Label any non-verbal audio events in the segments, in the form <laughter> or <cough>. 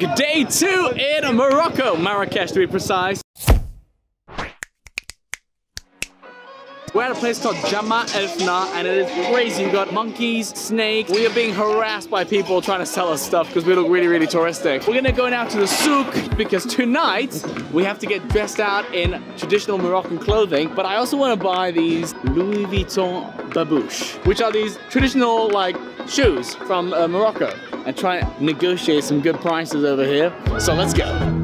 back. Day two in Morocco, Marrakesh to be precise. We're at a place called Jama El Fna and it is crazy. We've got monkeys, snakes. We are being harassed by people trying to sell us stuff because we look really, really touristic. We're gonna go now to the souk because tonight we have to get dressed out in traditional Moroccan clothing. But I also want to buy these Louis Vuitton babouche, which are these traditional like shoes from uh, Morocco and try and negotiate some good prices over here. So let's go.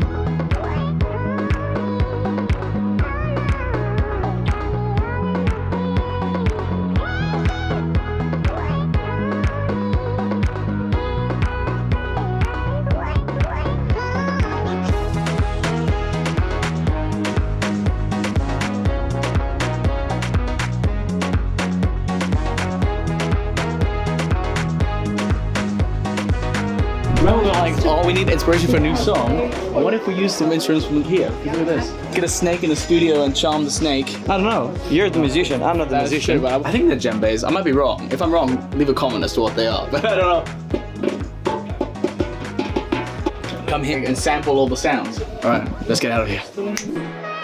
Need inspiration for a new song. What if we use some instruments from here? Look at this. Get a snake in the studio and charm the snake. I don't know. You're the musician. I'm not the That's musician. true, but I think they're djembes. I might be wrong. If I'm wrong, leave a comment as to what they are. But <laughs> I don't know. Come here and sample all the sounds. All right, let's get out of here.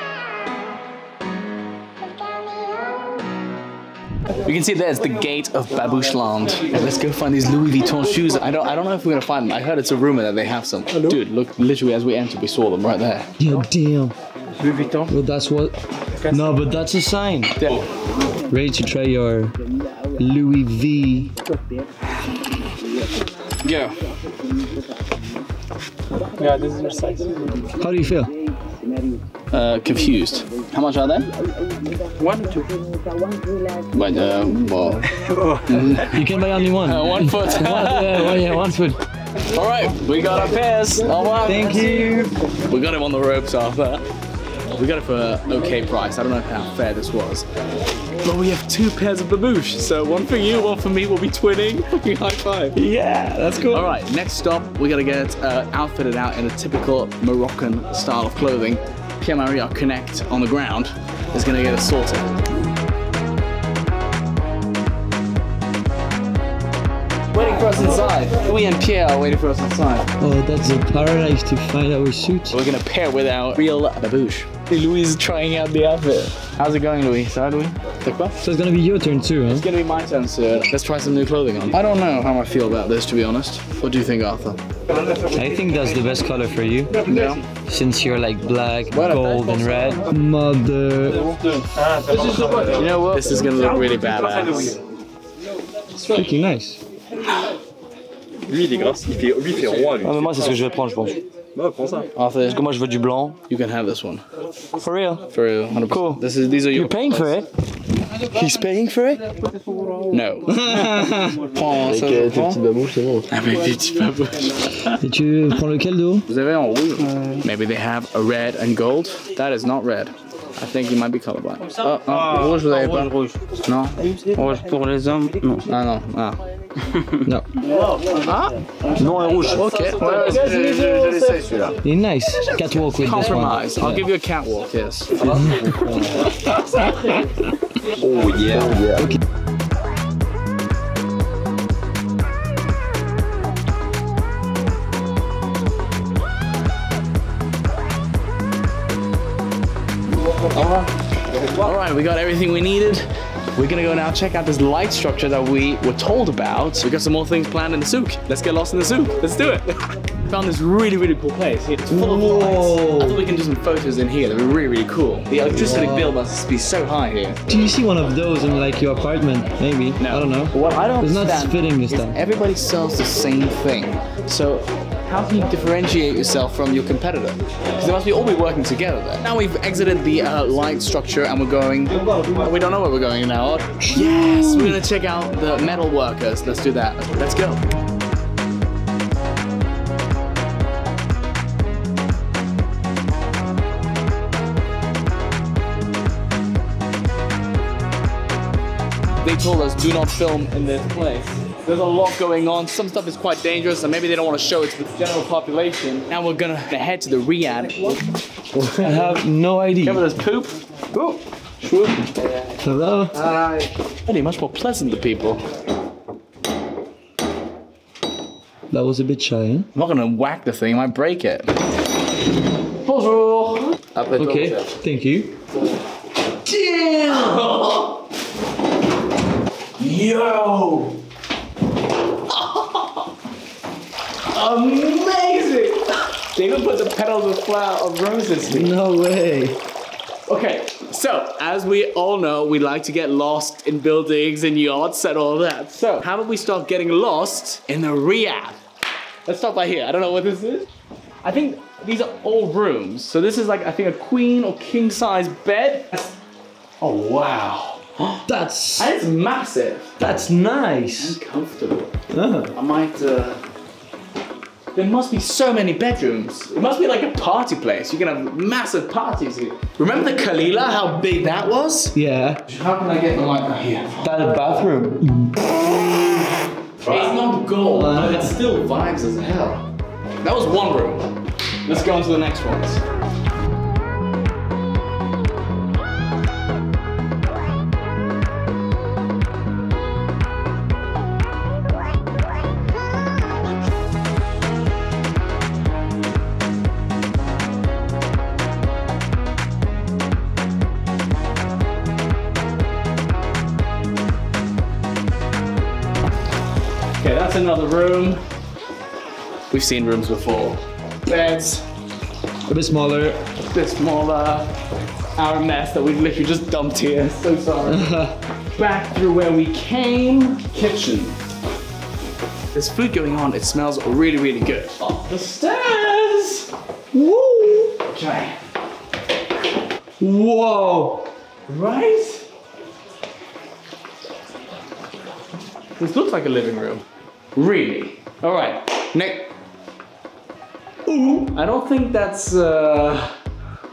We can see there's the gate of Babouchland. And let's go find these Louis Vuitton shoes. I don't I don't know if we're gonna find them. I heard it's a rumor that they have some. Dude, look literally as we entered we saw them right there. Yeah, damn. Louis Vuitton. Well, that's what. No, but that's a sign. Ready to try your Louis V. Yeah. Yeah, this is your size. How do you feel? Uh, confused. How much are they? One, two. But uh, well, <laughs> You can buy only one. uh, one foot. <laughs> One, yeah, one, yeah, one foot. All right, we got our pairs. Oh wow. Thank you. We got him on the ropes after. We got it for an okay price. I don't know how fair this was. But we have two pairs of babouche. So one for you, one for me. We'll be twinning. <laughs> Fucking high five. Yeah, that's cool. All right, next stop, we gotta get uh, outfitted out in a typical Moroccan style of clothing. Pierre-Marie, our connect on the ground, is gonna get us sorted. Waiting for us inside. Louis and Pierre are waiting for us inside. Oh, that's a paradise to find our suit. We're gonna pair with our real babouche. Louis is trying out the outfit. How's it going, Louis? Ça va, Louis? So it's gonna be your turn too, huh? It's gonna be my turn soon. Let's try some new clothing on. I don't know how I feel about this, to be honest. What do you think, Arthur? I think that's the best color for you, Yeah. since you're like black, Voilà. gold, and red. Mother. You know what? This is gonna look really badass. It's freaking nice. Lui, il est grave. Il fait, lui, il fait roi, lui. Ah, mais moi, c'est ce que je vais prendre, je pense. Bah, prends ça. Arthur, Parce que moi, je veux du blanc. you can have this one. For real? For real, 100%. Cool. This is, these are your You're paying for it? He's paying for it? No. <laughs> Prends ça. prends. babouches, c'est bon. Avec des petits babouches. Et tu prends lequel de haut? Vous avez en rouge? Maybe they have a red and gold. That is not red. I think you might be colorblind. Oh, oh, rouge, vous avez pas. rouge. Non. Rouge pour les hommes, non. Ah non. Ah. Non. Ah. Non et rouge. Ok. Celui-là. It's nice. Catwalk with this one. I'll give you a catwalk. Yes. <laughs> Oh, yeah. Okay. All right, we got everything we needed. We're gonna go now check out this light structure that we were told about. We got some more things planned in the souk. Let's get lost in the souk. Let's do it. <laughs> Found this really, really cool place. It's full of lights. I thought we can do some photos in here. Be really, really cool. The electricity bill must be so high here. Do you see one of those in like your apartment? Maybe. No. I don't know. What I don't It's not fitting this is time. Everybody sells the same thing. So how can you differentiate yourself from your competitor? Because they must be all be working together then. Now we've exited the uh, light structure and we're going. We don't know where we're going now. Yes, we're gonna check out the metal workers. Let's do that. Let's go. They told us do not film in this place. There's a lot going on. Some stuff is quite dangerous, and maybe they don't want to show it to the general population. Now we're gonna head to the Riad. I have no idea. Cover this poop. Ooh. Hello? Really much more pleasant to people. That was a bit shy, huh? I'm not gonna whack the thing, I might break it. Bonjour. Okay, thank you. Damn! <laughs> Yo! Amazing! They even put the petals of flower of roses here. No way. Okay, so as we all know, we like to get lost in buildings and yachts and all that. So how about we start getting lost in the Riad? Let's start by here. I don't know what this is. I think these are all rooms. So this is like, I think a queen or king size bed. Oh, wow. <gasps> That's And it's massive. that's nice. And comfortable. Ah. I might, uh... There must be so many bedrooms. It must be like a party place. You can have massive parties here. Remember the Kalila, how big that was? Yeah. How can I get the light here? That a bathroom. It's not gold, but it still vibes as hell. That was one room. Let's go on to the next ones. Another room. We've seen rooms before. Beds, A bit smaller. a bit smaller. Our mess that we've literally just dumped here. So sorry. <laughs> Back through where we came. Kitchen. There's food going on. It smells really, really good. Up the stairs. Woo. Okay. Whoa. Right? This looks like a living room. Really? All right. Next. Ooh. I don't think that's uh,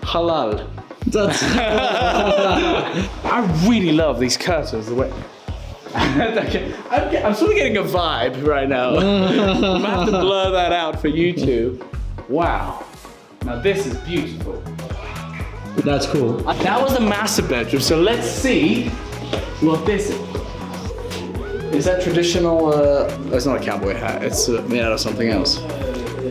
halal. That's <laughs> <laughs> I really love these curtains. The way. Okay, <laughs> I'm, I'm sort of getting a vibe right now. I'm gonna have to blur that out for YouTube. Wow. Now this is beautiful. that's cool. That was the master bedroom, so let's see what this is. Is that traditional? Uh, it's not a cowboy hat. It's uh, made out of something else.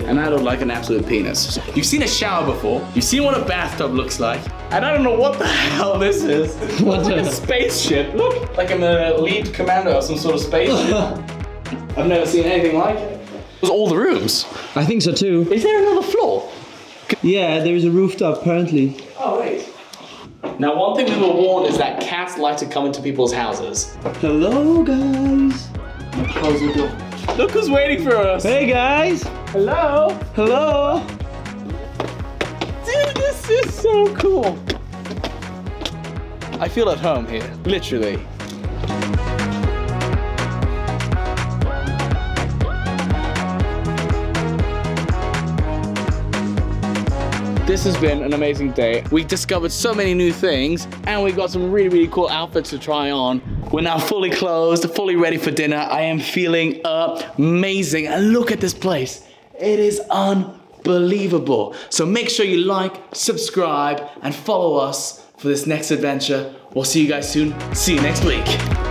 And I look like an absolute penis. You've seen a shower before. You've seen what a bathtub looks like. And I don't know what the <laughs> hell this is. <laughs> What It's like a spaceship. Look, like I'm a lead commander of some sort of spaceship. <laughs> I've never seen anything like it. It was all the rooms. I think so too. Is there another floor? Yeah, there is a rooftop apparently. Oh wait. Now, one thing we were warned is that cats like to come into people's houses. Hello guys. Close the door. Look who's waiting for us. Hey guys. Hello. Hello. Dude, this is so cool. I feel at home here, literally. This has been an amazing day. We discovered so many new things and we got some really, really cool outfits to try on. We're now fully closed, fully ready for dinner. I am feeling amazing. And look at this place. It is unbelievable. So make sure you like, subscribe, and follow us for this next adventure. We'll see you guys soon. See you next week.